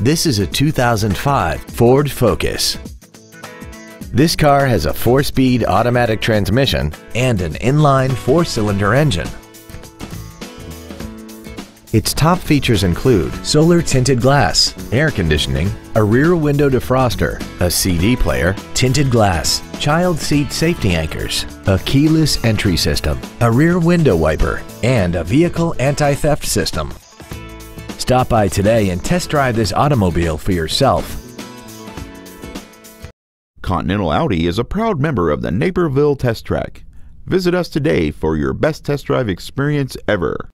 This is a 2005 Ford Focus. This car has a four-speed automatic transmission and an inline four-cylinder engine. Its top features include solar tinted glass, air conditioning, a rear window defroster, a CD player, tinted glass, child seat safety anchors, a keyless entry system, a rear window wiper, and a vehicle anti-theft system. Stop by today and test drive this automobile for yourself. Continental Audi is a proud member of the Naperville Test Track. Visit us today for your best test drive experience ever.